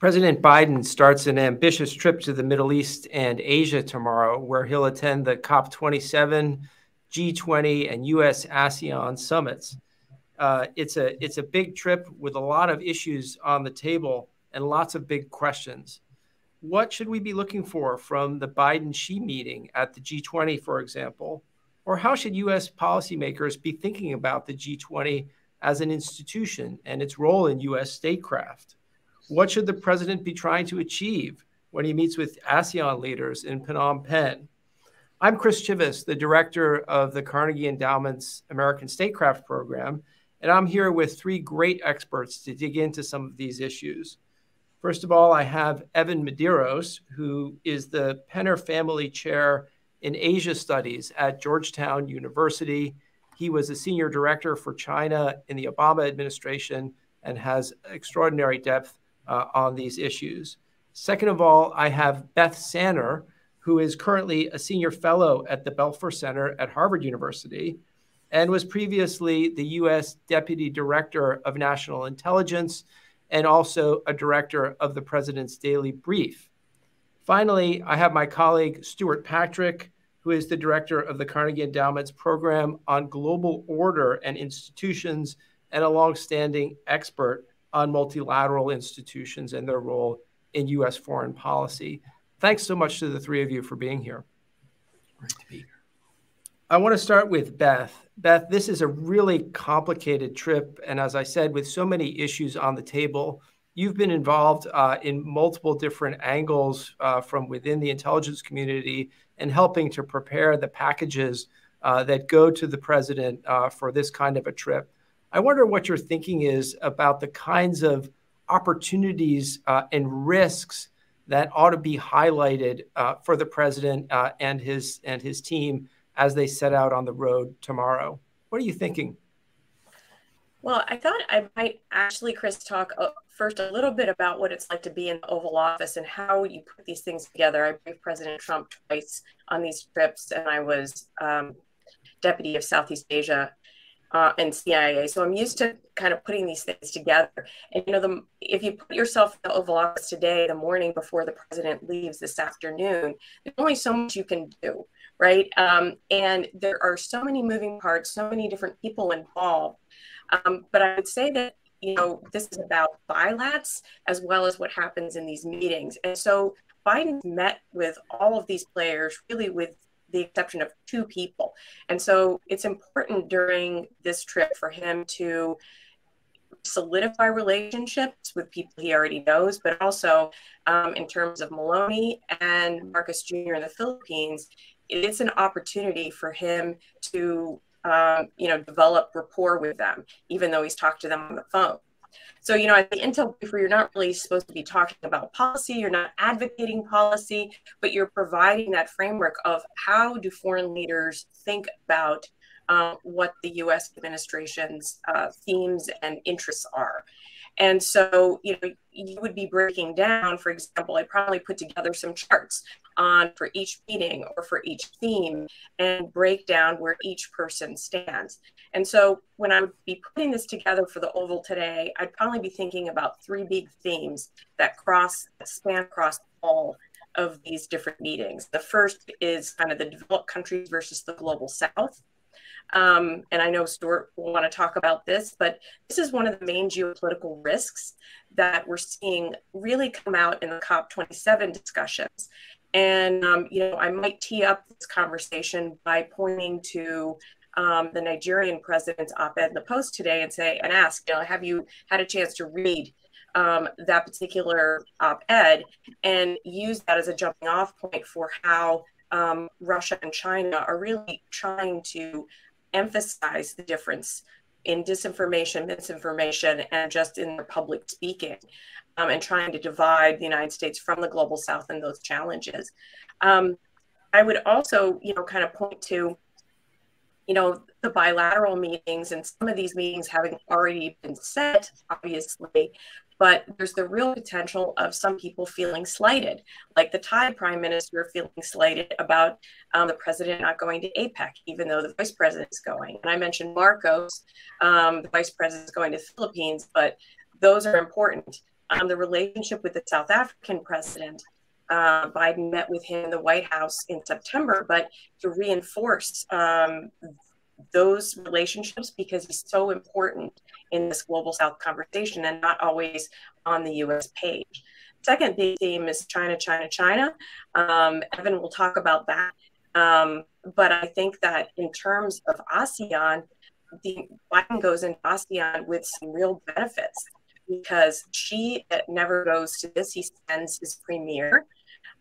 President Biden starts an ambitious trip to the Middle East and Asia tomorrow, where he'll attend the COP27, G20, and US ASEAN summits. Uh, it's, a, it's a big trip with a lot of issues on the table and lots of big questions. What should we be looking for from the Biden Xi meeting at the G20, for example? Or how should US policymakers be thinking about the G20 as an institution and its role in US statecraft? What should the president be trying to achieve when he meets with ASEAN leaders in Phnom Penh? I'm Chris Chivvis, the director of the Carnegie Endowment's American Statecraft Program, and I'm here with three great experts to dig into some of these issues. First of all, I have Evan Medeiros, who is the Penner Family Chair in Asia Studies at Georgetown University. He was a senior director for China in the Obama administration and has extraordinary depth uh, on these issues. Second of all, I have Beth Sanner, who is currently a senior fellow at the Belfer Center at Harvard University and was previously the U.S. Deputy Director of National Intelligence and also a director of the President's Daily Brief. Finally, I have my colleague Stewart Patrick, who is the director of the Carnegie Endowment's program on global order and institutions and a longstanding expert on multilateral institutions and their role in U.S. foreign policy. Thanks so much to the three of you for being here. Great to be here. I want to start with Beth. Beth, this is a really complicated trip. And as I said, with so many issues on the table, you've been involved uh, in multiple different angles uh, from within the intelligence community and helping to prepare the packages uh, that go to the president uh, for this kind of a trip. I wonder what your thinking is about the kinds of opportunities uh, and risks that ought to be highlighted uh, for the president uh, and his and his team as they set out on the road tomorrow. What are you thinking? Well, I thought I might actually, Chris, talk uh, first a little bit about what it's like to be in the Oval Office and how you put these things together. I briefed President Trump twice on these trips, and I was um, deputy of Southeast Asia uh, and CIA. So I'm used to kind of putting these things together. And you know, the, if you put yourself in the Oval Office today, the morning before the president leaves this afternoon, there's only so much you can do, right? Um, and there are so many moving parts, so many different people involved. Um, but I would say that you know this is about bilats as well as what happens in these meetings. And so Biden met with all of these players, really with the exception of two people. And so it's important during this trip for him to solidify relationships with people he already knows, but also um, in terms of Meloni and Marcos Jr. in the Philippines, it's an opportunity for him to, um, you know, develop rapport with them, even though he's talked to them on the phone. So, you know, at the Intel briefer, you're not really supposed to be talking about policy, you're not advocating policy, but you're providing that framework of how do foreign leaders think about uh, what the US administration's uh, themes and interests are. And so, you know, you would be breaking down, for example, I probably put together some charts on for each meeting or for each theme and break down where each person stands. And so when I would be putting this together for the Oval today, I'd probably be thinking about three big themes that cross, span across all of these different meetings. The first is kind of the developed countries versus the global south. Um, and I know Stewart will want to talk about this, but this is one of the main geopolitical risks that we're seeing really come out in the COP27 discussions. And, um, you know, I might tee up this conversation by pointing to um, the Nigerian president's op ed in the Post today and say, and ask, you know, have you had a chance to read um, that particular op ed and use that as a jumping off point for how um, Russia and China are really trying to emphasize the difference in disinformation, misinformation, and just in their public speaking, um, and trying to divide the United States from the global South and those challenges. Um, I would also, you know, kind of point to, you know, the bilateral meetings and some of these meetings having already been set, obviously, but there's the real potential of some people feeling slighted, like the Thai prime minister feeling slighted about um, the president not going to APEC, even though the vice president is going. And I mentioned Marcos, um, the vice president is going to Philippines, but those are important. Um, the relationship with the South African president, uh, Biden met with him in the White House in September, but to reinforce um, those relationships because he's so important in this global South conversation and not always on the US page. Second big theme is China, China, China. Um, Evan will talk about that. Um, but I think that in terms of ASEAN, the Biden goes into ASEAN with some real benefits because Xi never goes to this. He sends his premier.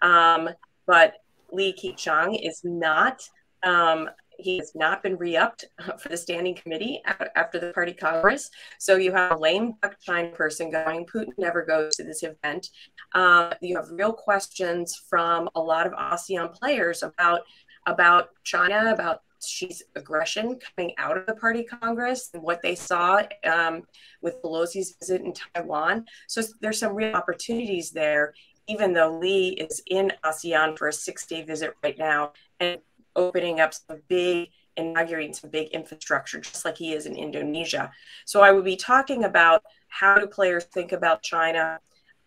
Um, but Li Keqiang is not um, he has not been re-upped for the standing committee after the party congress. So you have a lame duck China person going. Putin never goes to this event. Uh, you have real questions from a lot of ASEAN players about about China, about Xi's aggression coming out of the party congress and what they saw um, with Pelosi's visit in Taiwan. So there's some real opportunities there, even though Li is in ASEAN for a six day visit right now. And opening up some big, inaugurating some big infrastructure, just like he is in Indonesia. So I would be talking about how do players think about China.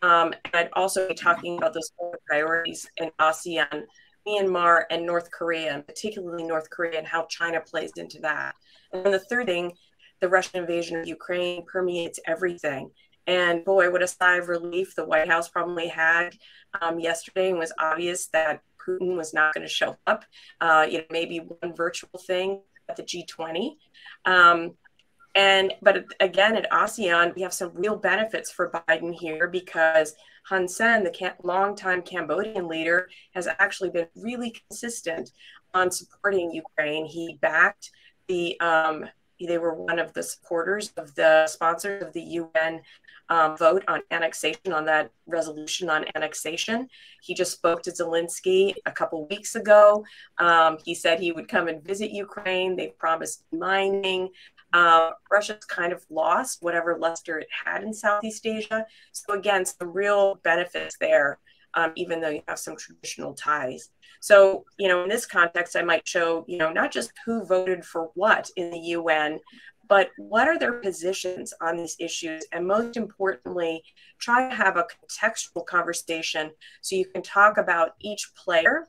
Um, and I'd also be talking about those priorities in ASEAN, Myanmar, and North Korea, and particularly North Korea, and how China plays into that. And then the third thing, the Russian invasion of Ukraine permeates everything. And boy, what a sigh of relief the White House probably had um, yesterday and was obvious that Putin was not going to show up. Uh, you know, maybe one virtual thing at the G20. Um, and but again, at ASEAN, we have some real benefits for Biden here because Hun Sen, the longtime Cambodian leader, has actually been really consistent on supporting Ukraine. He backed the um, they were one of the supporters of the sponsors of the UN um, vote on annexation, on that resolution on annexation. He just spoke to Zelensky a couple weeks ago. Um, he said he would come and visit Ukraine. They promised mining. Uh, Russia's kind of lost whatever luster it had in Southeast Asia. So, again, some real benefits there, um, even though you have some traditional ties. So, you know, in this context, I might show, you know, not just who voted for what in the UN, but what are their positions on these issues? And most importantly, try to have a contextual conversation so you can talk about each player.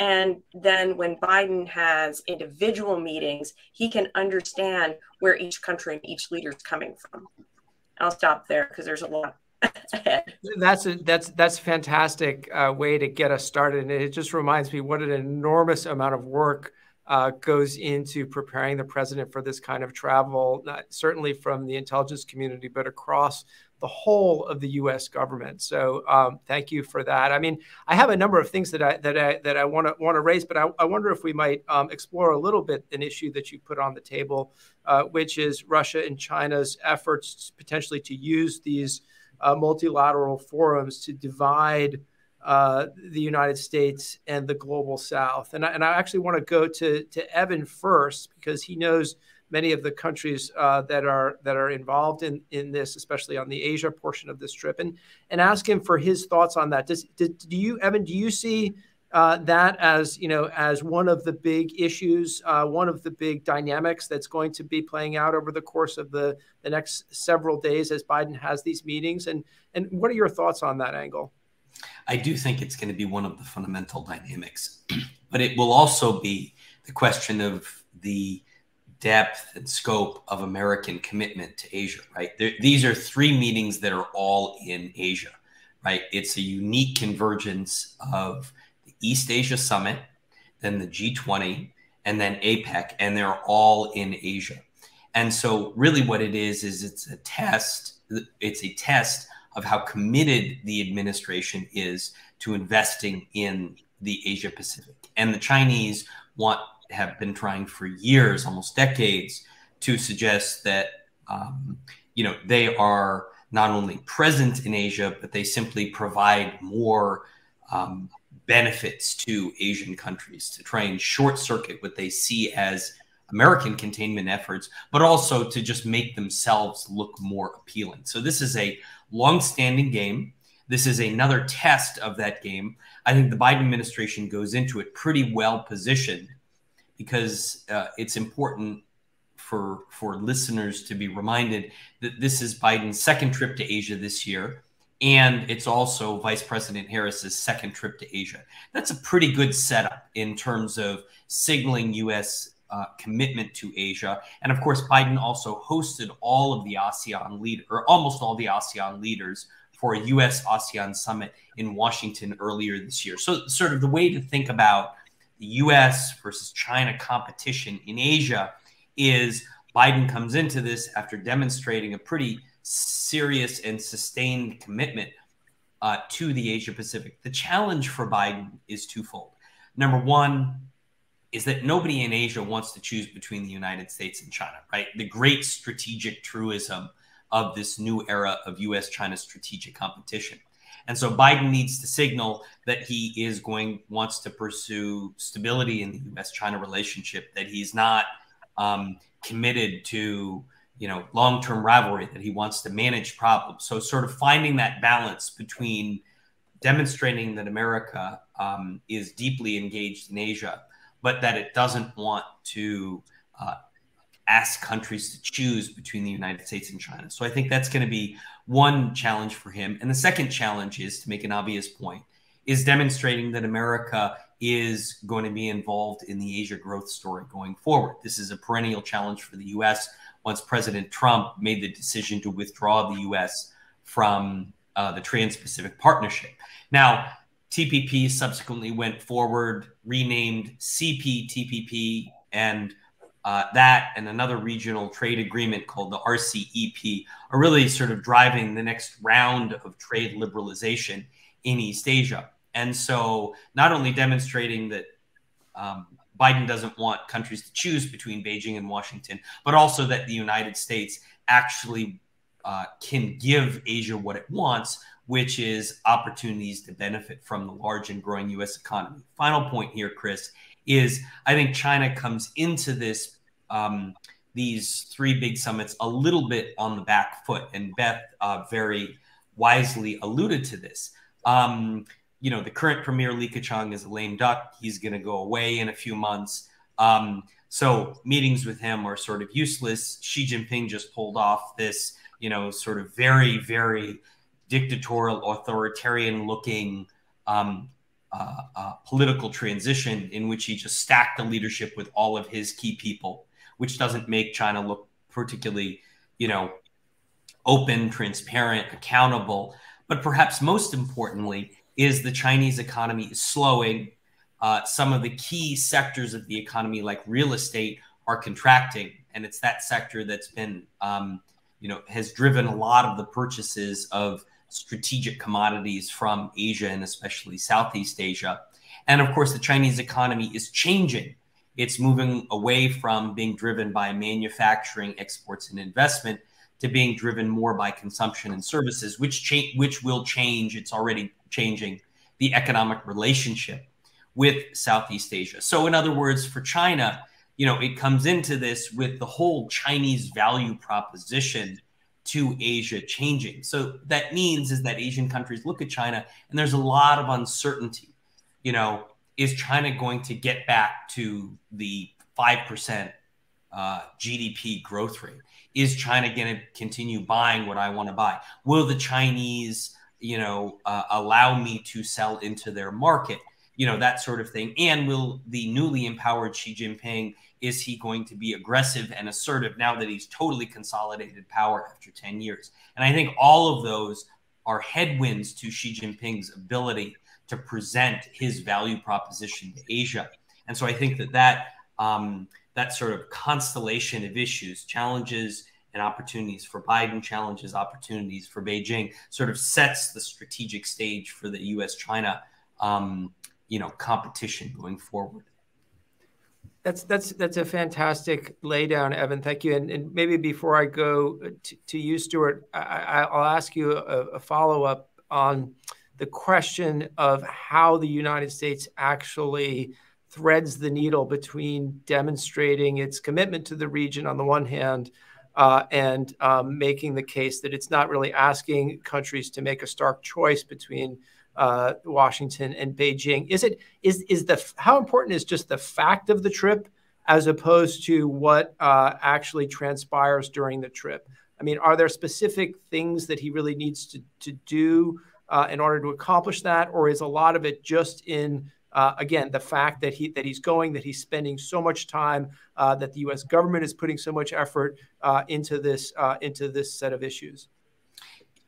And then when Biden has individual meetings, he can understand where each country and each leader is coming from. I'll stop there because there's a lot that's a that's that's a fantastic uh, way to get us started, and it just reminds me what an enormous amount of work uh, goes into preparing the president for this kind of travel, not certainly from the intelligence community, but across the whole of the U.S. government. So, um, thank you for that. I mean, I have a number of things that I that I that I want to want to raise, but I, I, wonder if we might um, explore a little bit an issue that you put on the table, uh, which is Russia and China's efforts potentially to use these uh, multilateral forums to divide uh, the United States and the global South. And I, and I actually want to go to, to Evan first because he knows many of the countries uh, that are that are involved in, in this, especially on the Asia portion of this trip, and and ask him for his thoughts on that. Does, do, do you, Evan? Do you see uh, that as you know as one of the big issues, uh, one of the big dynamics that's going to be playing out over the course of the the next several days as Biden has these meetings. And and what are your thoughts on that angle? I do think it's going to be one of the fundamental dynamics, but it will also be the question of the depth and scope of American commitment to Asia. Right, there, these are three meetings that are all in Asia. Right, it's a unique convergence of East Asia Summit, then the G20, and then APEC, and they're all in Asia. And so, really, what it is is it's a test. It's a test of how committed the administration is to investing in the Asia Pacific. And the Chinese want have been trying for years, almost decades, to suggest that um, you know they are not only present in Asia, but they simply provide more um, benefits to Asian countries to try and short circuit what they see as American containment efforts, but also to just make themselves look more appealing. So this is a long-standing game. This is another test of that game. I think the Biden administration goes into it pretty well positioned because uh, it's important for for listeners to be reminded that this is Biden's second trip to Asia this year and it's also Vice President Harris's second trip to Asia. That's a pretty good setup in terms of signaling U.S. Uh, commitment to Asia. And of course, Biden also hosted all of the ASEAN leader, or almost all the ASEAN leaders for a U.S. ASEAN summit in Washington earlier this year. So, sort of the way to think about the U.S. versus China competition in Asia is Biden comes into this after demonstrating a pretty serious and sustained commitment uh, to the Asia Pacific. The challenge for Biden is twofold. Number one is that nobody in Asia wants to choose between the United States and China, right? The great strategic truism of this new era of US China strategic competition. And so Biden needs to signal that he is going, wants to pursue stability in the US China relationship, that he's not um, committed to you know long-term rivalry that he wants to manage problems. So sort of finding that balance between demonstrating that america um, is deeply engaged in asia but that it doesn't want to uh, ask countries to choose between the united states and china. So i think that's going to be one challenge for him. And the second challenge is to make an obvious point is demonstrating that america is going to be involved in the asia growth story going forward. This is a perennial challenge for the us once President Trump made the decision to withdraw the U.S. from uh, the Trans Pacific Partnership. Now, TPP subsequently went forward, renamed CPTPP, and uh, that and another regional trade agreement called the RCEP are really sort of driving the next round of trade liberalization in East Asia. And so, not only demonstrating that um, Biden doesn't want countries to choose between Beijing and Washington, but also that the United States actually uh, can give Asia what it wants, which is opportunities to benefit from the large and growing U.S. economy. Final point here, Chris, is I think China comes into this um, these three big summits a little bit on the back foot, and Beth uh, very wisely alluded to this. Um, you know, the current premier Li Keqiang is a lame duck. He's going to go away in a few months. Um, so meetings with him are sort of useless. Xi Jinping just pulled off this, you know, sort of very, very dictatorial, authoritarian looking um, uh, uh, political transition in which he just stacked the leadership with all of his key people, which doesn't make China look particularly, you know, open, transparent, accountable. But perhaps most importantly, is the Chinese economy is slowing. Uh, some of the key sectors of the economy, like real estate, are contracting, and it's that sector that's been, um, you know, has driven a lot of the purchases of strategic commodities from Asia and especially Southeast Asia. And of course, the Chinese economy is changing. It's moving away from being driven by manufacturing, exports, and investment to being driven more by consumption and services, which cha- which will change. It's already changing the economic relationship with Southeast Asia. So, in other words, for China, you know, it comes into this with the whole Chinese value proposition to Asia changing. So that means is that Asian countries look at China and there's a lot of uncertainty. You know, is China going to get back to the 5% uh, GDP growth rate? Is China going to continue buying what I want to buy? Will the Chinese you know, uh, allow me to sell into their market, you know, that sort of thing. And will the newly empowered Xi Jinping, is he going to be aggressive and assertive now that he's totally consolidated power after 10 years? And I think all of those are headwinds to Xi Jinping's ability to present his value proposition to Asia. And so I think that that, um, that sort of constellation of issues, challenges, and opportunities for Biden, challenges opportunities for Beijing, sort of sets the strategic stage for the U.S. China, um, you know, competition going forward. That's that's that's a fantastic laydown, Evan. Thank you. And, and maybe before I go to, to you, Stewart, I, will ask you a, a follow up on the question of how the United States actually threads the needle between demonstrating its commitment to the region on the one hand uh, and um, making the case that it's not really asking countries to make a stark choice between uh, Washington and Beijing. Is it is is the how important is just the fact of the trip as opposed to what uh, actually transpires during the trip? I mean, are there specific things that he really needs to, to do uh, in order to accomplish that? Or is a lot of it just in, uh, again, the fact that, he, that he's going, that he's spending so much time, uh, that the US government is putting so much effort uh, into, this, uh, into this set of issues?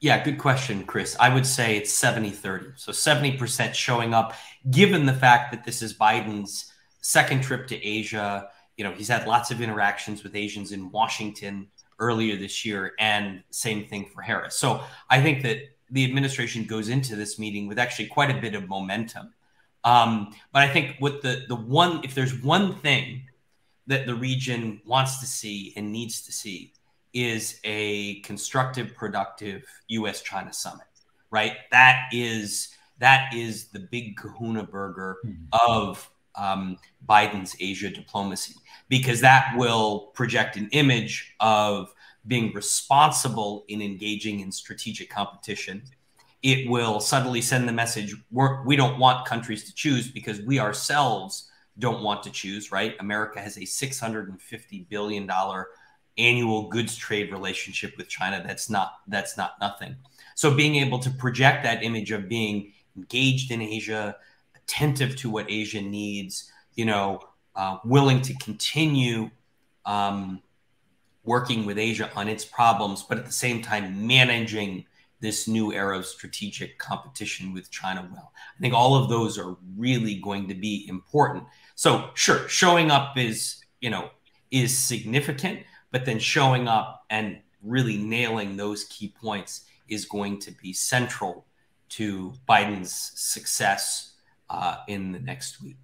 Yeah, good question, Chris. I would say it's 70 30. So 70% showing up, given the fact that this is Biden's second trip to Asia. You know, he's had lots of interactions with Asians in Washington earlier this year, and same thing for Harris. So I think that the administration goes into this meeting with actually quite a bit of momentum. Um, but I think what the the one, if there's one thing that the region wants to see and needs to see, is a constructive, productive U.S. China summit, right? That is that is the big Kahuna burger mm-hmm. of um, Biden's Asia diplomacy, because that will project an image of being responsible in engaging in strategic competition. It will subtly send the message we're, we don't want countries to choose because we ourselves don't want to choose, right? America has a $650 billion annual goods trade relationship with China. That's not that's not nothing. So being able to project that image of being engaged in Asia, attentive to what Asia needs, you know, uh, willing to continue um, working with Asia on its problems, but at the same time managing this new era of strategic competition with China well. I think all of those are really going to be important. So sure, showing up is, you know, is significant, but then showing up and really nailing those key points is going to be central to Biden's success uh, in the next week.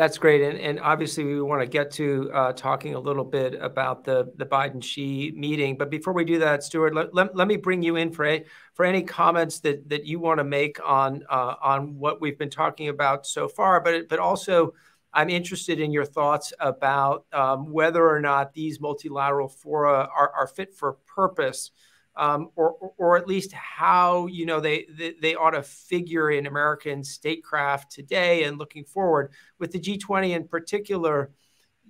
That's great, and, and obviously we want to get to uh, talking a little bit about the the Biden Xi meeting. But before we do that, Stewart, let, let, let me bring you in for a, for any comments that that you want to make on uh, on what we've been talking about so far, but but also I'm interested in your thoughts about um, whether or not these multilateral fora are, are fit for purpose, um, or, or at least how you know they, they, they ought to figure in American statecraft today and looking forward. With the G20 in particular,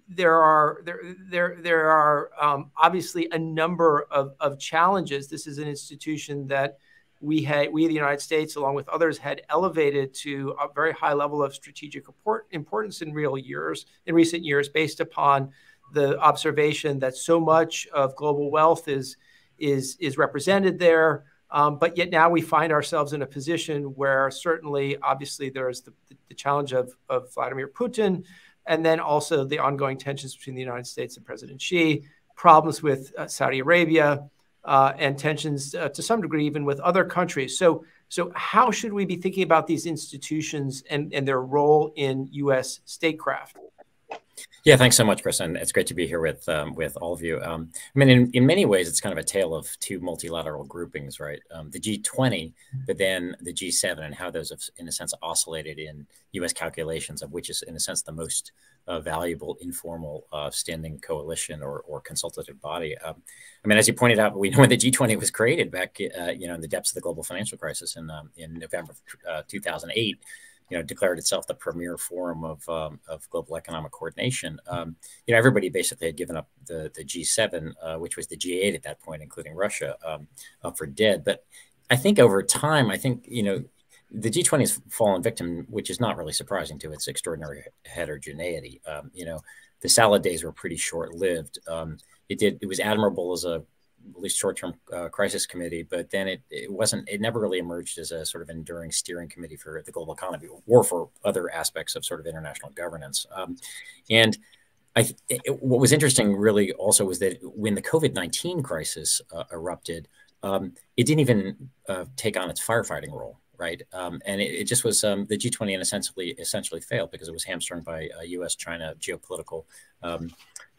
there are there there there are um, obviously a number of, of challenges. This is an institution that we had we the United States along with others had elevated to a very high level of strategic import, importance in real years in recent years based upon the observation that so much of global wealth is is is represented there um, but yet now we find ourselves in a position where certainly obviously there's the, the challenge of, of Vladimir Putin and then also the ongoing tensions between the United States and President Xi problems with uh, Saudi Arabia uh, and tensions uh, to some degree even with other countries. So, so how should we be thinking about these institutions and, and their role in U.S. statecraft? Yeah, thanks so much, Chris, and it's great to be here with um, with all of you. Um, I mean, in, in many ways, it's kind of a tale of two multilateral groupings, right? Um, the G20, but then the G7, and how those have, in a sense, oscillated in U.S. calculations of which is, in a sense, the most uh, valuable informal uh, standing coalition or, or consultative body. Um, I mean, as you pointed out, we know when the G20 was created back, uh, you know, in the depths of the global financial crisis in um, in November of 2008 you know, declared itself the premier forum of, um, of global economic coordination. Um, you know, everybody basically had given up the, the G7, uh, which was the G8 at that point, including Russia, um, up for dead. But I think over time, I think, you know, the G20 has fallen victim, which is not really surprising to its extraordinary heterogeneity. Um, you know, the salad days were pretty short lived. Um, it did, it was admirable as a at least short-term uh, crisis committee, but then it, it wasn't. It never really emerged as a sort of enduring steering committee for the global economy or for other aspects of sort of international governance. Um, and I, it, what was interesting, really, also was that when the COVID nineteen crisis uh, erupted, um, it didn't even uh, take on its firefighting role right? Um, and it, it, just was um, the G20 and essentially essentially failed because it was hamstrung by uh, U.S. China geopolitical um,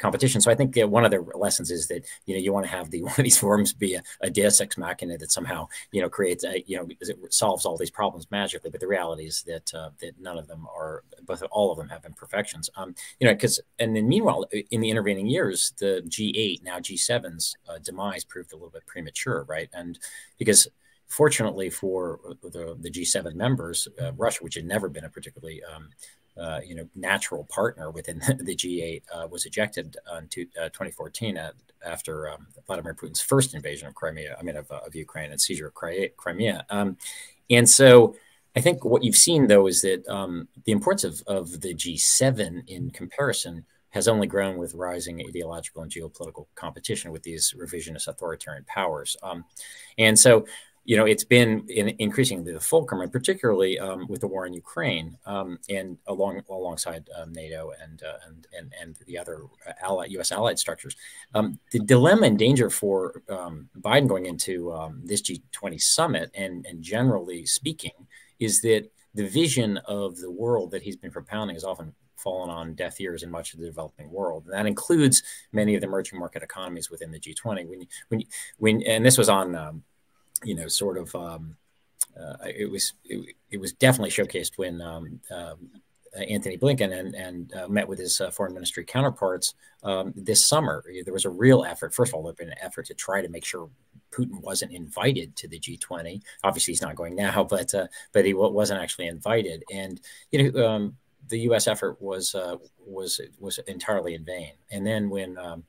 competition. So I think one of the lessons is that you know you want to have the one of these forums be a, a Deus ex machina that somehow you know creates a, you know it solves all these problems magically. But the reality is that uh, that none of them are, both all of them have imperfections. Um, you know, because and then meanwhile in the intervening years, the G8 now G7's uh, demise proved a little bit premature, right? And because fortunately for the, the G7 members, uh, Russia, which had never been a particularly um, uh, you know natural partner within the G8, uh, was ejected in uh, 2014 at, after um, Vladimir Putin's first invasion of Crimea, I mean of, of Ukraine and seizure of Crimea. Um, and so I think what you've seen though is that um, the importance of, of the G7 in comparison has only grown with rising ideological and geopolitical competition with these revisionist authoritarian powers. Um, and so you know, it's been in, increasingly the fulcrum, and particularly um, with the war in Ukraine, um, and along alongside um, NATO and, uh, and and and the other allied U.S. allied structures. Um, the dilemma and danger for um, Biden going into um, this G20 summit, and and generally speaking, is that the vision of the world that he's been propounding is often fallen on deaf ears in much of the developing world. And that includes many of the emerging market economies within the G20. When, when, when, and this was on you know, sort of, um, uh, it was it, it, was definitely showcased when um, um, Antony Blinken and, and uh, met with his uh, foreign ministry counterparts um, this summer. There was a real effort. First of all, there had been an effort to try to make sure Putin wasn't invited to the G20. Obviously, he's not going now, but uh, but he wasn't actually invited. And you know, um, the U.S. effort was uh, was was entirely in vain. And then when um,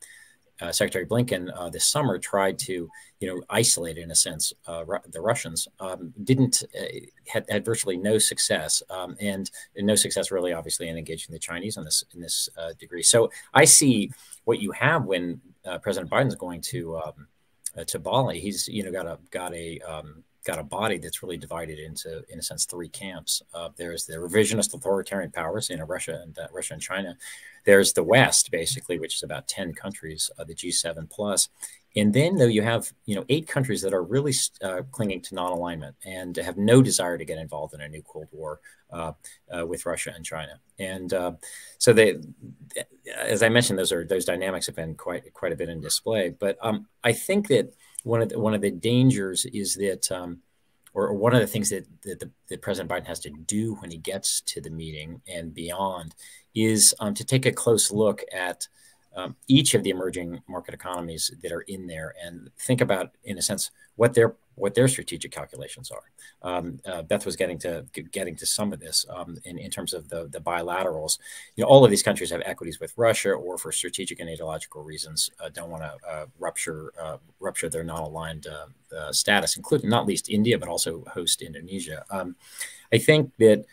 uh, Secretary Blinken uh, this summer tried to, you know, isolate in a sense uh, the Russians. Um, didn't uh, had, had virtually no success, um, and, no success really, obviously, in engaging the Chinese in this in this uh, degree. So I see what you have when uh, President Biden's going to um, to Bali. He's you know got a got a um, got a body that's really divided into, in a sense, three camps. Uh, there's the revisionist authoritarian powers, you know, Russia and uh, Russia and China. There's the West, basically, which is about ten countries, uh, the G7 plus, and then though you have you know eight countries that are really uh, clinging to non-alignment and have no desire to get involved in a new Cold War uh, uh, with Russia and China. And so they, as I mentioned, those are those dynamics have been quite quite a bit in display. But um, I think that one of the, one of the dangers is that, um, or, one of the things that, that, the, that, President Biden has to do when he gets to the meeting and beyond is um, to take a close look at um, each of the emerging market economies that are in there and think about, in a sense, what their what their strategic calculations are. Um, uh, Beth was getting to getting to some of this um, in, in terms of the, the bilaterals. You know, all of these countries have equities with Russia, or for strategic and ideological reasons, uh, don't want to uh, rupture uh, rupture their non-aligned uh, uh, status, including not least India, but also host Indonesia. Um, I think that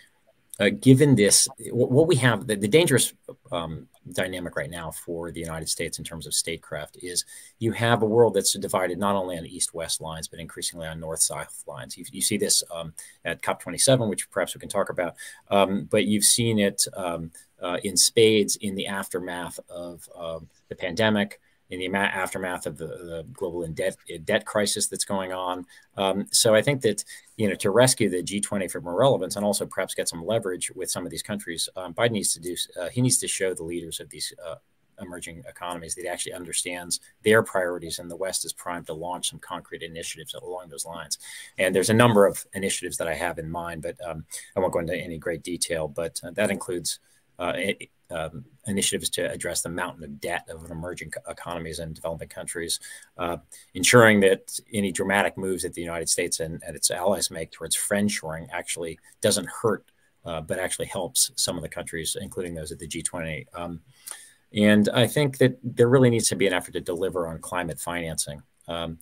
uh, given this, what we have, the, the dangerous um, dynamic right now for the United States in terms of statecraft is you have a world that's divided not only on east-west lines, but increasingly on north-south lines. You, you see this um, at COP27, which perhaps we can talk about, um, but you've seen it um, uh, in spades in the aftermath of um, the pandemic, in the aftermath of the, the global debt, debt crisis that's going on. Um, so I think that you know to rescue the G20 from irrelevance and also perhaps get some leverage with some of these countries, um, Biden needs to do. Uh, he needs to show the leaders of these. Uh, emerging economies that actually understands their priorities and the west is primed to launch some concrete initiatives along those lines and there's a number of initiatives that i have in mind but um, i won't go into any great detail but uh, that includes uh, um, initiatives to address the mountain of debt of emerging economies and developing countries, uh, ensuring that any dramatic moves that the United States and, and its allies make towards friendshoring actually doesn't hurt, uh, but actually helps some of the countries, including those at the G20. Um, and I think that there really needs to be an effort to deliver on climate financing. Um,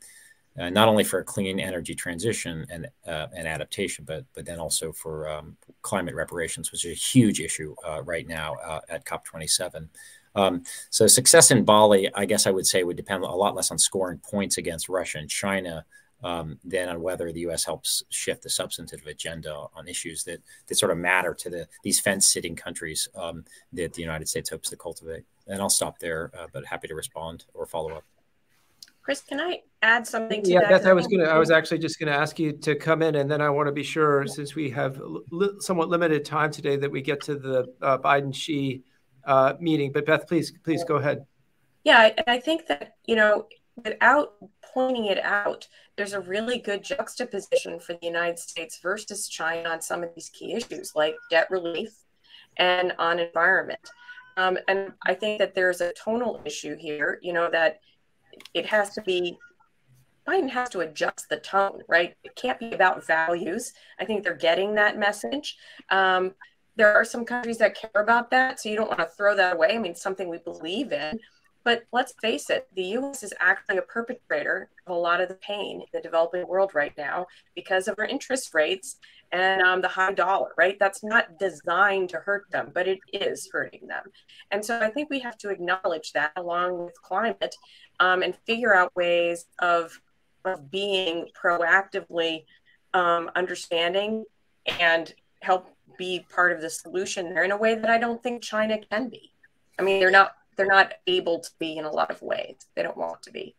uh, not only for a clean energy transition and uh, and adaptation, but but then also for um, climate reparations, which is a huge issue uh, right now uh, at COP27. Um, so success in Bali, I guess I would say, would depend a lot less on scoring points against Russia and China um, than on whether the U.S. helps shift the substantive agenda on issues that that sort of matter to the these fence-sitting countries um, that the United States hopes to cultivate. And I'll stop there, uh, but happy to respond or follow up. Chris, can I add something to yeah, that? Beth, I was gonna, I was actually just gonna ask you to come in, and then I want to be sure, since we have li somewhat limited time today, that we get to the uh, Biden Xi uh, meeting. But Beth, please, please go ahead. Yeah, and I think that you know, without pointing it out, there's a really good juxtaposition for the United States versus China on some of these key issues, like debt relief and on environment. Um, and I think that there's a tonal issue here, you know, that it has to be Biden has to adjust the tone, right? It can't be about values. I think they're getting that message. Um, there are some countries that care about that, so you don't want to throw that away. I mean, something we believe in, But let's face it, the US is actually a perpetrator of a lot of the pain in the developing world right now because of our interest rates and um, the high dollar, right? That's not designed to hurt them, but it is hurting them. And so I think we have to acknowledge that along with climate um, and figure out ways of, of being proactively um, understanding and help be part of the solution there in a way that I don't think China can be. I mean, they're not they're not able to be in a lot of ways. They don't want to be.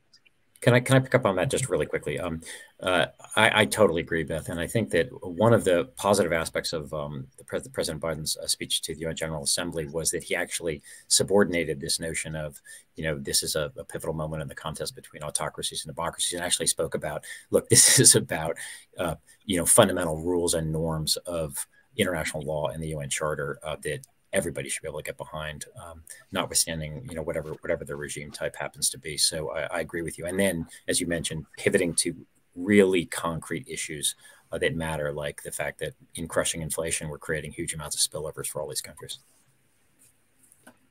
Can I can I pick up on that just really quickly? Um, uh, I, I, totally agree, Beth, and I think that one of the positive aspects of um, the Pre President Biden's uh, speech to the UN General Assembly was that he actually subordinated this notion of, you know, this is a, a, pivotal moment in the contest between autocracies and democracies, and actually spoke about, look, this is about, uh, you know, fundamental rules and norms of international law and the UN Charter uh, that everybody should be able to get behind, um, notwithstanding you know whatever whatever the regime type happens to be. So I, I, agree with you. And then, as you mentioned, pivoting to really concrete issues uh, that matter, like the fact that in crushing inflation, we're creating huge amounts of spillovers for all these countries.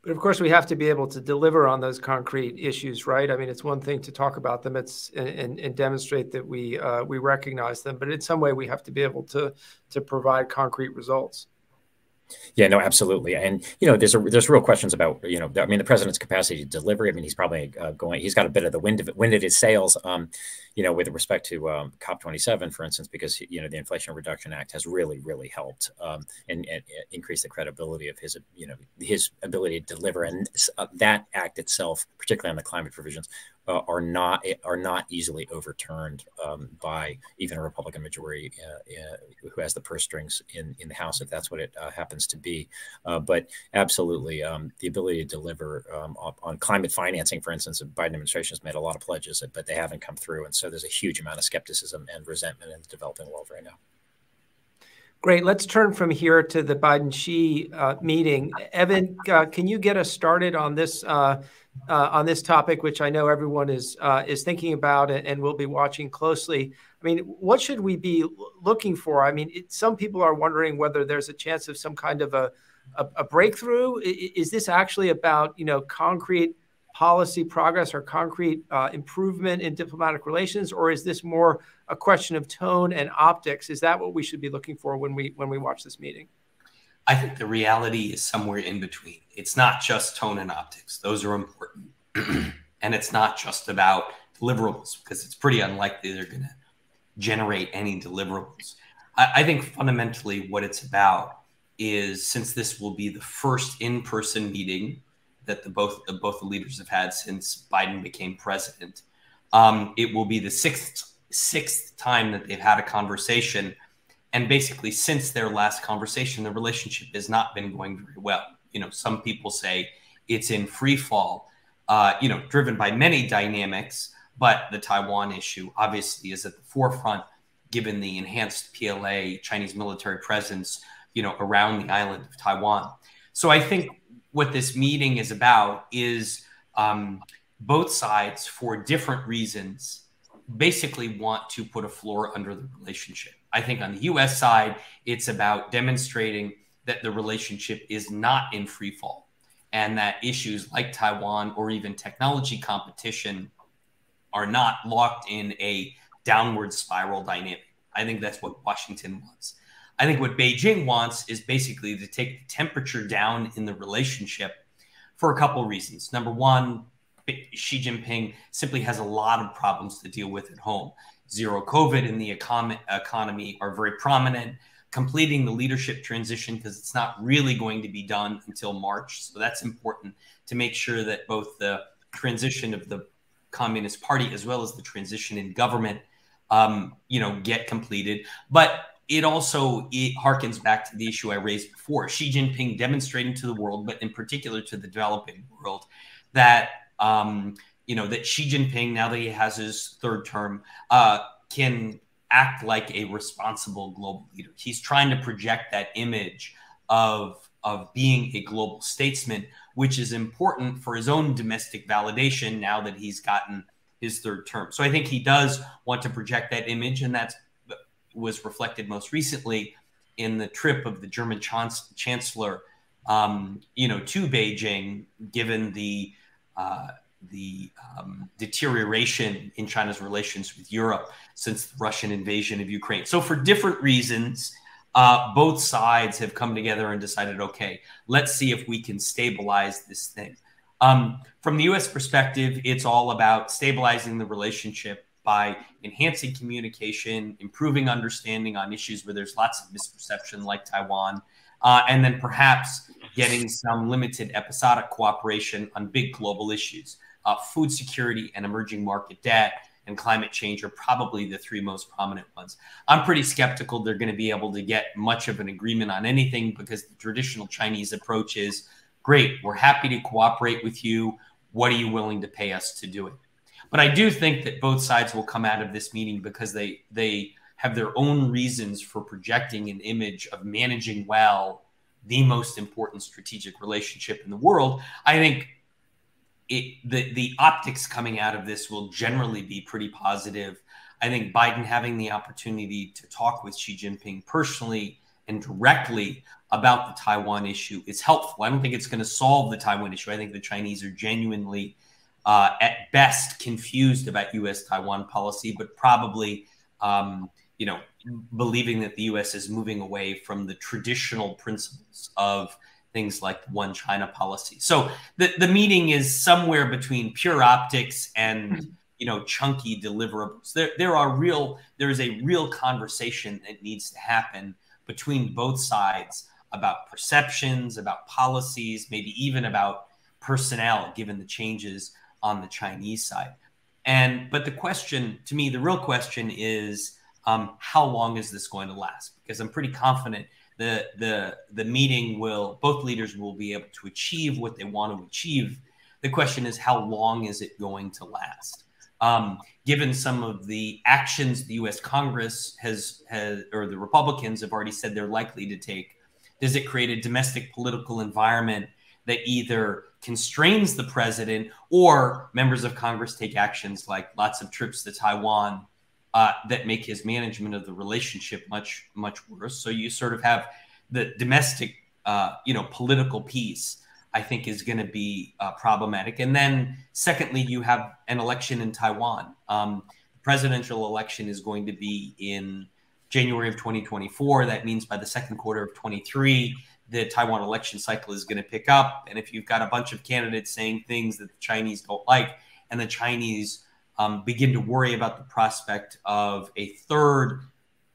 But of course, we have to be able to deliver on those concrete issues, right? I mean, it's one thing to talk about them, it's and, and demonstrate that we uh, we recognize them, but in some way, we have to be able to to provide concrete results. Yeah, no, absolutely, and you know, there's a there's real questions about you know, I mean, the president's capacity to deliver. I mean, he's probably uh, going, he's got a bit of the wind of wind at his sails, um, you know, with respect to um, COP27, for instance, because you know the Inflation Reduction Act has really really helped um, and, and, increase the credibility of his you know his ability to deliver, and uh, that act itself, particularly on the climate provisions, uh, are not are not easily overturned um, by even a Republican majority uh, uh, who has the purse strings in in the House, if that's what it uh, happens to be. Uh, but absolutely, um, the ability to deliver um, on climate financing, for instance, the Biden administration has made a lot of pledges, but they haven't come through, and so there's a huge amount of skepticism and resentment in the developing world right now. Great. Let's turn from here to the Biden Xi uh, meeting. Evan, uh, can you get us started on this uh, uh, on this topic, which I know everyone is uh, is thinking about and, and will be watching closely. I mean, what should we be looking for? I mean, it, some people are wondering whether there's a chance of some kind of a, a, a breakthrough. Is this actually about you know concrete policy progress or concrete uh, improvement in diplomatic relations, or is this more a question of tone and optics? Is that what we should be looking for when we when we watch this meeting? I think the reality is somewhere in between. It's not just tone and optics, those are important. and it's not just about deliverables because it's pretty unlikely they're going to generate any deliverables. I, I, think fundamentally what it's about is since this will be the first in person meeting that the both, the, both the leaders have had since Biden became president, um, it will be the sixth sixth time that they've had a conversation and basically, since their last conversation, the relationship has not been going very well. You know, some people say it's in free fall, uh, you know, driven by many dynamics, but the Taiwan issue obviously is at the forefront given the enhanced PLA Chinese military presence, you know, around the island of Taiwan. So I think what this meeting is about is um, both sides, for different reasons, basically want to put a floor under the relationship. I think on the US side, it's about demonstrating that the relationship is not in free fall and that issues like Taiwan or even technology competition are not locked in a downward spiral dynamic. I think that's what Washington wants. I think what Beijing wants is basically to take the temperature down in the relationship for a couple of reasons. Number one, Xi Jinping simply has a lot of problems to deal with at home. Zero COVID in the econ- economy are very prominent. Completing the leadership transition because it's not really going to be done until March. So that's important to make sure that both the transition of the Communist Party as well as the transition in government, um, you know, get completed. But it also it harkens back to the issue I raised before. Xi Jinping demonstrating to the world, but in particular to the developing world, that um, you know, that Xi Jinping, now that he has his third term, uh, can act like a responsible global leader. He's trying to project that image of, of being a global statesman, which is important for his own domestic validation now that he's gotten his third term. So I think he does want to project that image, and that was reflected most recently in the trip of the German chancellor, um, you know, to Beijing, given the uh, the um, deterioration in China's relations with Europe since the Russian invasion of Ukraine. So, for different reasons, uh, both sides have come together and decided, okay, let's see if we can stabilize this thing. Um, from the U.S. perspective, it's all about stabilizing the relationship by enhancing communication, improving understanding on issues where there's lots of misperception, like Taiwan, uh, and then perhaps getting some limited episodic cooperation on big global issues. Uh, food security and emerging market debt and climate change are probably the three most prominent ones. I'm pretty skeptical they're going to be able to get much of an agreement on anything because the traditional Chinese approach is great, we're happy to cooperate with you. What are you willing to pay us to do it? But I do think that both sides will come out of this meeting because they they have their own reasons for projecting an image of managing well the most important strategic relationship in the world. I think it, the the optics coming out of this will generally be pretty positive. I think Biden having the opportunity to talk with Xi Jinping personally and directly about the Taiwan issue is helpful. I don't think it's going to solve the Taiwan issue. I think the Chinese are genuinely, uh, at best, confused about U.S. Taiwan policy, but probably, um, you know, believing that the U.S. is moving away from the traditional principles of things like one China policy. So the, the meeting is somewhere between pure optics and you know chunky deliverables. There there are real there is a real conversation that needs to happen between both sides about perceptions, about policies, maybe even about personnel, given the changes on the Chinese side. And but the question to me, the real question is um, how long is this going to last? Because I'm pretty confident the the the meeting will both leaders will be able to achieve what they want to achieve. The question is how long is it going to last? Um, given some of the actions the U.S. Congress has has or the Republicans have already said they're likely to take does it create a domestic political environment that either constrains the president or members of Congress take actions like lots of trips to Taiwan uh, that make his management of the relationship much much worse. So you sort of have the domestic, uh, you know, political piece. I think is going to be uh, problematic. And then, secondly, you have an election in Taiwan. Um, the presidential election is going to be in January of 2024. That means by the second quarter of 23, the Taiwan election cycle is going to pick up. And if you've got a bunch of candidates saying things that the Chinese don't like, and the Chinese um, begin to worry about the prospect of a third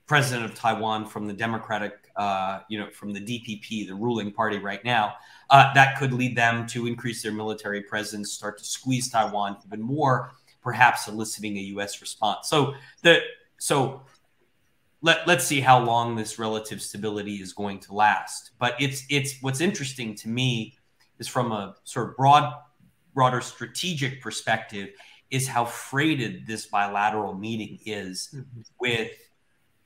president of Taiwan from the Democratic, uh, you know, from the DPP, the ruling party right now, uh, that could lead them to increase their military presence, start to squeeze Taiwan even more, perhaps eliciting a U.S. response. So the so let, let's see how long this relative stability is going to last. But it's it's what's interesting to me is from a sort of broad, broader strategic perspective, is how freighted this bilateral meeting is mm-hmm. with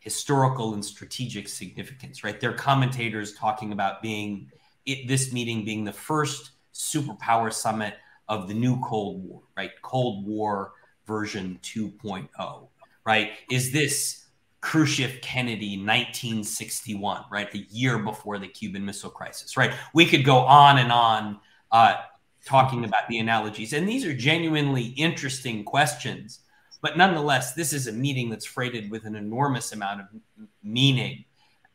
historical and strategic significance. Right, there are commentators talking about being it, this meeting being the first superpower summit of the new Cold War. Right, Cold War version 2.0. Right, is this Khrushchev Kennedy 1961, right? A year before the Cuban Missile Crisis, right? We could go on and on uh, talking about the analogies. And these are genuinely interesting questions. But nonetheless, this is a meeting that's freighted with an enormous amount of meaning.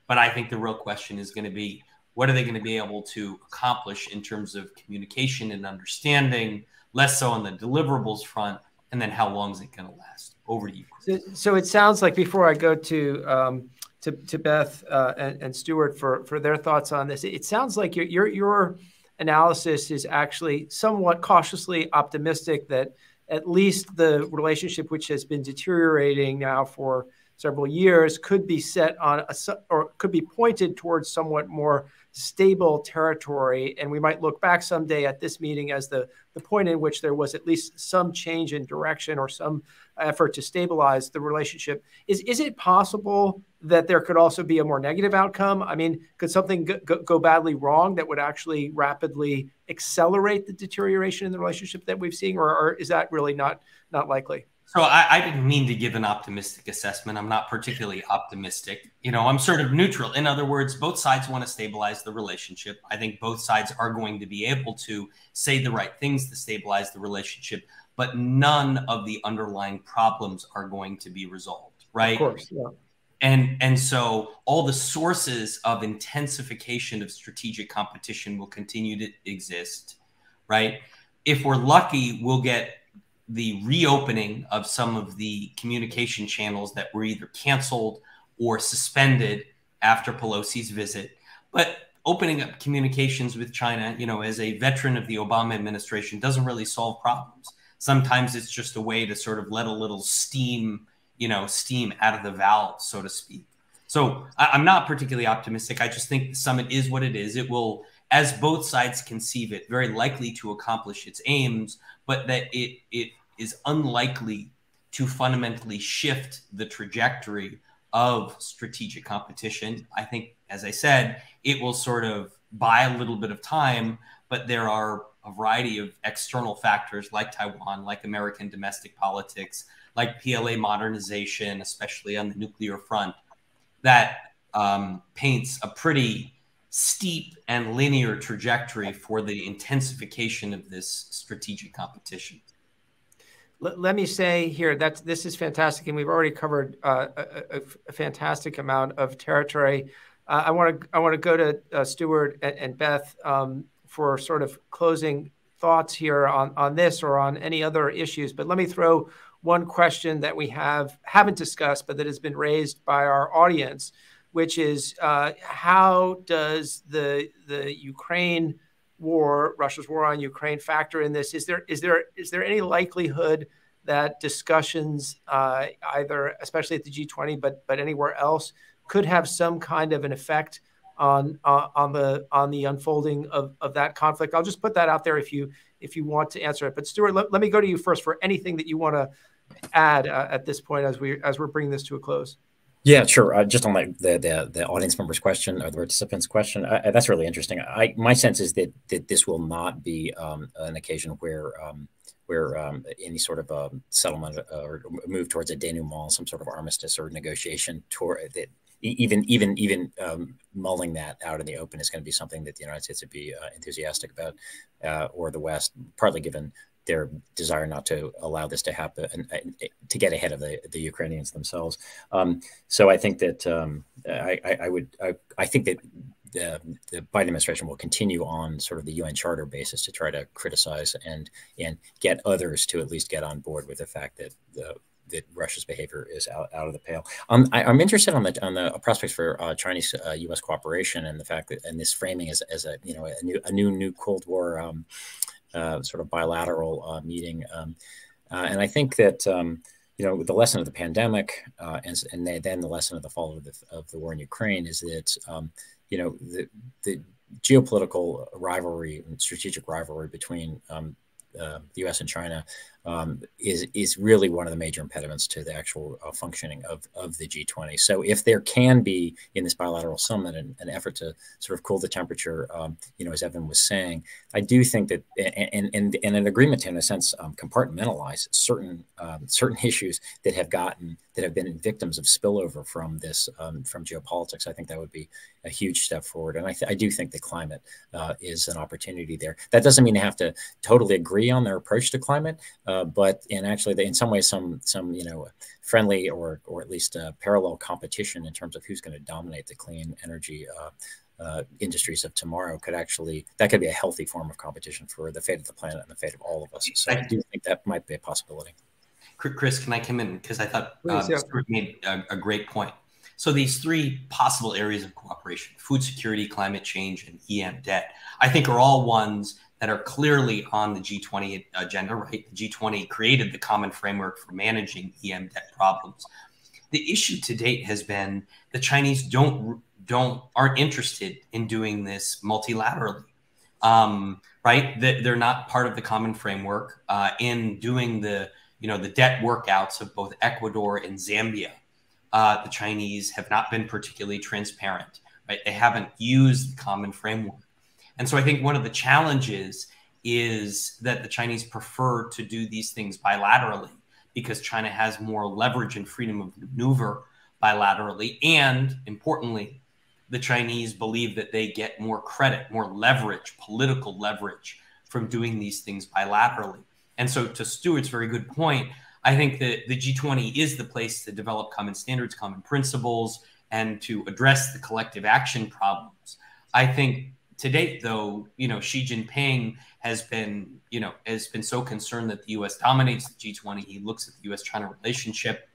But I think the real question is going to be what are they going to be able to accomplish in terms of communication and understanding, less so on the deliverables front, and then how long is it going to last? Over to you. So, so, it sounds like before I go to um, to, to, Beth uh, and, and, Stewart for for their thoughts on this, it sounds like your your your analysis is actually somewhat cautiously optimistic that at least the relationship, which has been deteriorating now for several years, could be set on a or could be pointed towards somewhat more stable territory. And we might look back someday at this meeting as the, the point in which there was at least some change in direction or some effort to stabilize the relationship. Is, is it possible that there could also be a more negative outcome? I mean, could something go, go badly wrong that would actually rapidly accelerate the deterioration in the relationship that we've seen, or, or is that really not, not likely? So I, I, didn't mean to give an optimistic assessment. I'm not particularly optimistic. You know, I'm sort of neutral. In other words, both sides want to stabilize the relationship. I think both sides are going to be able to say the right things to stabilize the relationship, but none of the underlying problems are going to be resolved, right? Of course, yeah. And and so all the sources of intensification of strategic competition will continue to exist, right? If we're lucky, we'll get the reopening of some of the communication channels that were either canceled or suspended after Pelosi's visit. But opening up communications with China, you know, as a veteran of the Obama administration, doesn't really solve problems. Sometimes it's just a way to sort of let a little steam, you know, steam out of the valve, so to speak. So I, am not particularly optimistic. I just think the summit is what it is. It will, as both sides conceive it, very likely to accomplish its aims, but that it it is unlikely to fundamentally shift the trajectory of strategic competition. I think, as I said, it will sort of buy a little bit of time, but there are a variety of external factors like Taiwan, like American domestic politics, like PLA modernization, especially on the nuclear front, that um, paints a pretty steep and linear trajectory for the intensification of this strategic competition let me say here that this is fantastic, and we've already covered uh, a, a, fantastic amount of territory. Uh, I want to I want to go to uh, Stewart and, and Beth um, for sort of closing thoughts here on on this or on any other issues. But let me throw one question that we have haven't discussed, but that has been raised by our audience, which is uh, how does the the Ukraine war, Russia's war on Ukraine, factor in this? Is there is there is there any likelihood that discussions, uh, either especially at the G20, but but anywhere else, could have some kind of an effect on uh, on the on the unfolding of, of that conflict? I'll just put that out there if you if you want to answer it. But Stewart, let, let me go to you first for anything that you want to add uh, at this point as we as we're bringing this to a close. Yeah, sure. Uh, just on the, the, the audience members' question or the participants' question, I, that's really interesting. I my sense is that that this will not be um, an occasion where um, where um, any sort of um, settlement uh, or move towards a denouement, some sort of armistice or negotiation toward that. Even even even um, mulling that out in the open is going to be something that the United States would be uh, enthusiastic about, uh, or the West, partly given their desire not to allow this to happen and, to get ahead of the, the Ukrainians themselves. Um, so I think that um, I, I, would I, I, think that the, the Biden administration will continue on sort of the UN Charter basis to try to criticize and and get others to at least get on board with the fact that the that Russia's behavior is out, out of the pale. Um, I, am interested on the on the prospects for uh, Chinese uh, U.S. cooperation and the fact that and this framing as, as a you know a new a new new Cold War um, sort of bilateral uh, meeting. Um, uh, and I think that um, you know the lesson of the pandemic uh, and, and then the lesson of the fall of the, of the war in Ukraine is that um, you know the, the geopolitical rivalry and strategic rivalry between um, uh, the U.S. and China um, is is really one of the major impediments to the actual uh, functioning of, of the G20. So if there can be in this bilateral summit an, an effort to sort of cool the temperature, um, you know, as Evan was saying, I do think that and and, and an agreement to, in a sense, um, compartmentalize certain um, certain issues that have gotten that have been victims of spillover from this um, from geopolitics. I think that would be a huge step forward, and I, I do think the climate uh, is an opportunity there. That doesn't mean they have to totally agree on their approach to climate. Uh, but in actually, in some ways, some some you know friendly or or at least uh, parallel competition in terms of who's going to dominate the clean energy uh, uh, industries of tomorrow could actually that could be a healthy form of competition for the fate of the planet and the fate of all of us. So I do think that might be a possibility. Chris, can I come in because I thought Please, yeah. made a, a great point. So these three possible areas of cooperation: food security, climate change, and EM debt. I think are all ones that are clearly on the G20 agenda, right? The G20 created the common framework for managing EM debt problems. The issue to date has been the Chinese don't don't aren't interested in doing this multilaterally, um, right? They're not part of the common framework uh, in doing the you know the debt workouts of both Ecuador and Zambia. Uh, the Chinese have not been particularly transparent, right? They haven't used the common framework. And so I think one of the challenges is that the Chinese prefer to do these things bilaterally because China has more leverage and freedom of maneuver bilaterally. And importantly, the Chinese believe that they get more credit, more leverage, political leverage from doing these things bilaterally. And so, to Stewart's very good point, I think that the G20 is the place to develop common standards, common principles, and to address the collective action problems. I think to date, though, you know, Xi Jinping has been, you know, has been so concerned that the U.S. dominates the G20. He looks at the U.S.-China relationship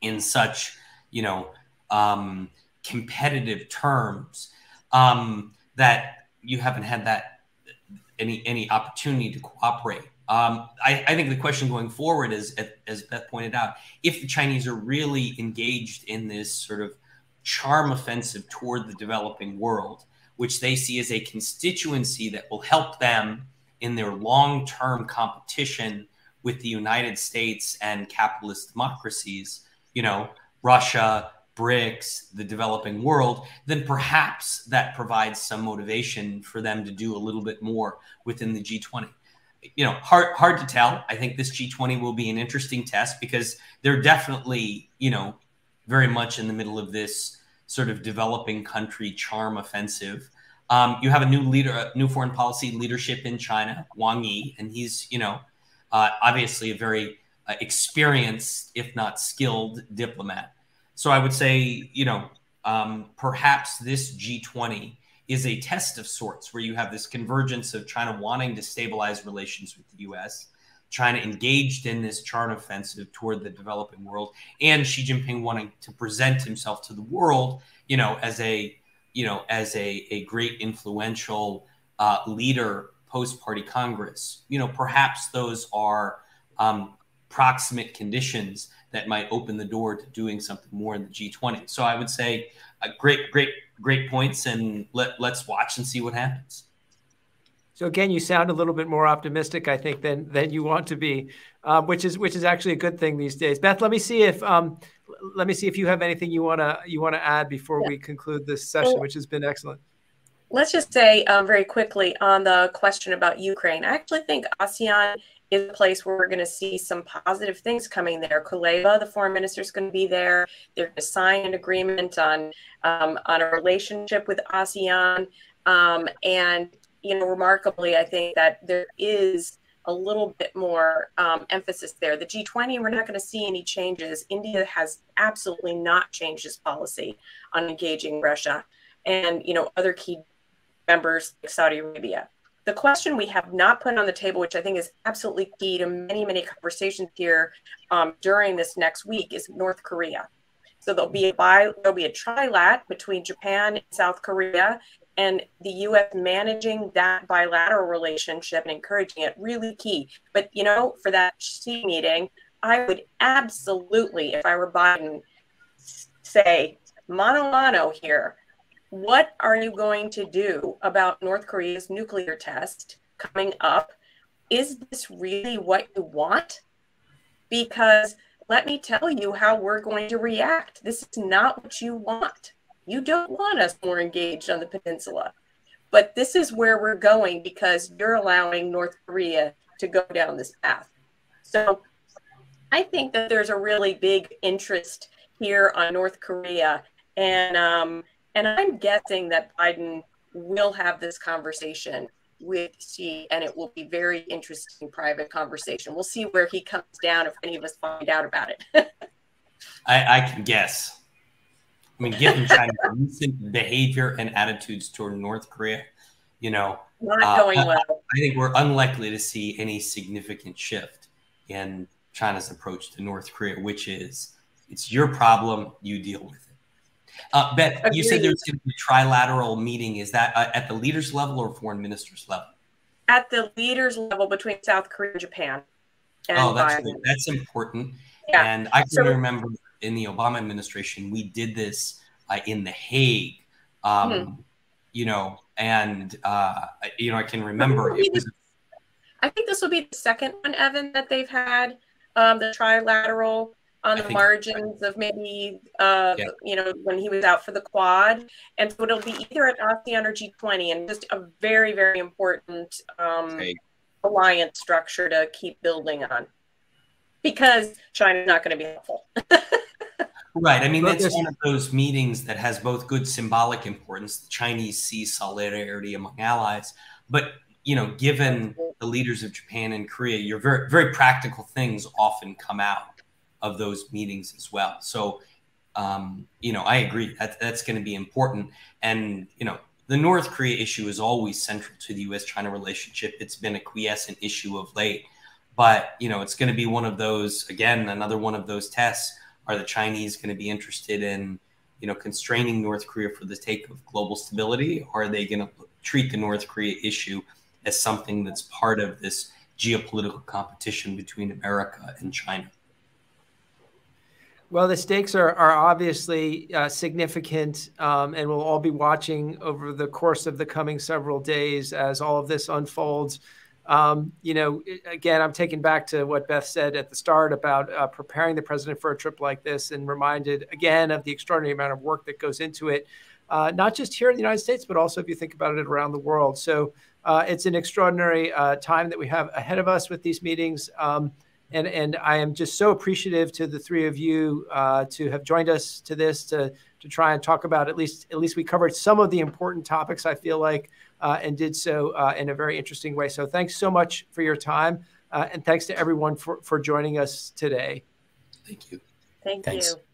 in such, you know, um, competitive terms um, that you haven't had that any any opportunity to cooperate. Um, I, I, think the question going forward is, as Beth pointed out, if the Chinese are really engaged in this sort of charm offensive toward the developing world, which they see as a constituency that will help them in their long term competition with the United States and capitalist democracies, you know, Russia, BRICS, the developing world, then perhaps that provides some motivation for them to do a little bit more within the G20. You know, hard hard to tell. I think this G20 will be an interesting test because they're definitely, you know, very much in the middle of this sort of developing country charm offensive. Um, you have a new leader, new foreign policy leadership in China, Wang Yi, and he's, you know, uh, obviously a very uh, experienced, if not skilled, diplomat. So I would say, you know, um, perhaps this G20 is a test of sorts where you have this convergence of China wanting to stabilize relations with the US, China engaged in this charm offensive toward the developing world, and Xi Jinping wanting to present himself to the world, you know, as a you know as a, a great influential uh, leader post party Congress. You know, perhaps those are um, proximate conditions that might open the door to doing something more in the G20. So I would say, uh, great, great, great points, and let let's watch and see what happens. So again, you sound a little bit more optimistic, I think, than than you want to be, uh, which is which is actually a good thing these days. Beth, let me see if um, let me see if you have anything you wanna you wanna add before yeah. we conclude this session, which has been excellent. Let's just say um, very quickly on the question about Ukraine. I actually think ASEAN is a place where we're going to see some positive things coming there. Kuleba, the foreign minister, is going to be there. They're going to sign an agreement on um, on a relationship with ASEAN, um, and you know, remarkably, I think that there is a little bit more um, emphasis there. The G20, we're not going to see any changes. India has absolutely not changed its policy on engaging Russia and, you know, other key members like Saudi Arabia. The question we have not put on the table, which I think is absolutely key to many, many conversations here um, during this next week, is North Korea. So there'll be a bi- there'll be a trilat between Japan and South Korea, and the U.S. managing that bilateral relationship and encouraging it really key. But you know, for that Xi meeting, I would absolutely, if I were Biden, say mano mano here. What are you going to do about North Korea's nuclear test coming up? Is this really what you want? Because let me tell you how we're going to react. This is not what you want. You don't want us more engaged on the peninsula. But this is where we're going because you're allowing North Korea to go down this path. So I think that there's a really big interest here on North Korea. And um, and I'm guessing that Biden will have this conversation with Xi, and it will be very interesting private conversation. We'll see where he comes down if any of us find out about it. I, I can guess. I mean, given China's recent behavior and attitudes toward North Korea, you know, not uh, going well. I think we're unlikely to see any significant shift in China's approach to North Korea, which is it's your problem, you deal with it. Uh, Beth, Agreed. you said there's going to be a trilateral meeting. Is that uh, at the leaders level or foreign ministers level? At the leaders level between South Korea and Japan. And oh, that's that's important. Yeah. And I can so, remember in the Obama administration, we did this uh, in The Hague. Um, mm-hmm. You know, and uh, you know, I can remember it was. I think this will be the second one, Evan, that they've had um, the trilateral on the margins of maybe uh, yeah. you know when he was out for the quad, and so it'll be either at ASEAN or G20, and just a very very important um, alliance structure to keep building on. Because China's not going to be helpful. right. I mean, that's one of those meetings that has both good symbolic importance. The Chinese see solidarity among allies, but you know, given the leaders of Japan and Korea, your very very practical things often come out of those meetings as well. So, um, you know, I agree that that's going to be important. And you know, the North Korea issue is always central to the U.S.-China relationship. It's been a quiescent issue of late, but you know, it's going to be one of those again, another one of those tests. Are the Chinese going to be interested in, you know, constraining North Korea for the sake of global stability? Or are they going to treat the North Korea issue as something that's part of this geopolitical competition between America and China? Well, the stakes are, are obviously uh, significant, um, and we'll all be watching over the course of the coming several days as all of this unfolds. Um, you know, again, I'm taken back to what Beth said at the start about uh, preparing the president for a trip like this and reminded again of the extraordinary amount of work that goes into it, uh, not just here in the United States, but also if you think about it around the world. So uh, it's an extraordinary uh, time that we have ahead of us with these meetings. Um, and, and I am just so appreciative to the three of you uh, to have joined us to this to, to try and talk about at least at least we covered some of the important topics I feel like and did so uh, in a very interesting way. So thanks so much for your time uh, and thanks to everyone for, for joining us today. Thank you. Thank thanks. you.